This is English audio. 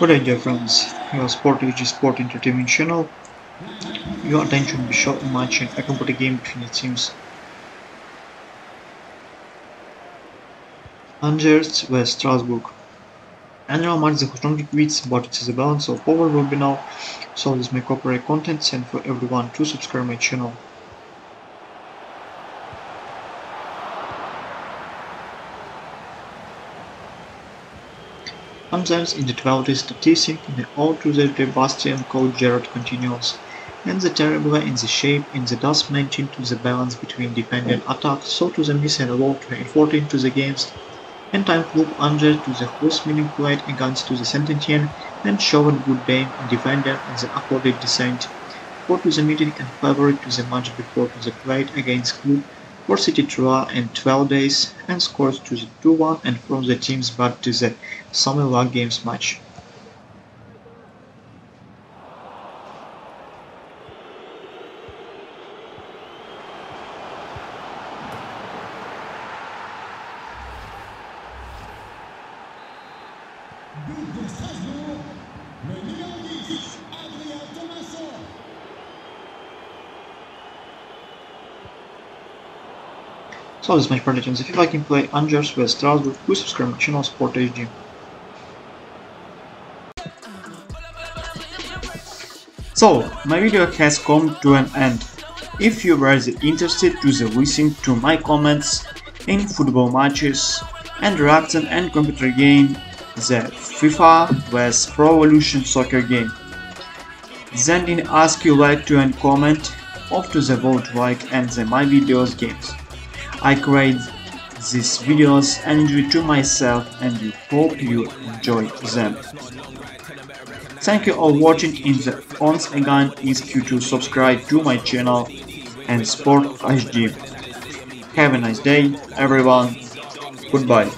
Alright dear friends, you are Sport VG Sport Entertainment channel. Your attention will be short on matching a competitive game between the teams. Angers vs Strasbourg. Annual is the strongest tweets, but it is a balance of power will be now. So this may copyright content and for everyone to subscribe my channel. Sometimes in the 12th statistic, in the ode to the Sebastian coach Gerard continues, and the terrible in the shape in the dust mentioned to the balance between defend and attack, so to the miss and low to 14 to the games, and time club under to the whose meaning played against to the Saint-Etienne, and shown good game in defender and the accorded descent, for to the meeting and favorite to the match before to the plate against club for City draw in 12 days and scores to the 2-1 and from the teams back to the Summer Games match. So this is my predictions. If you like play Angers vs Strasbourg, please subscribe my channel Sport HD. So, my video has come to an end. If you were interested to the listen to my comments in football matches and reaction and computer game, the FIFA vs Pro Evolution Soccer game, then in ask you like to and comment of to the vote like and the my videos games. I create these videos and enjoy to myself and hope you enjoy them. Thank you all watching in the once again ask you to subscribe to my channel and support HD. Have a nice day everyone. Goodbye.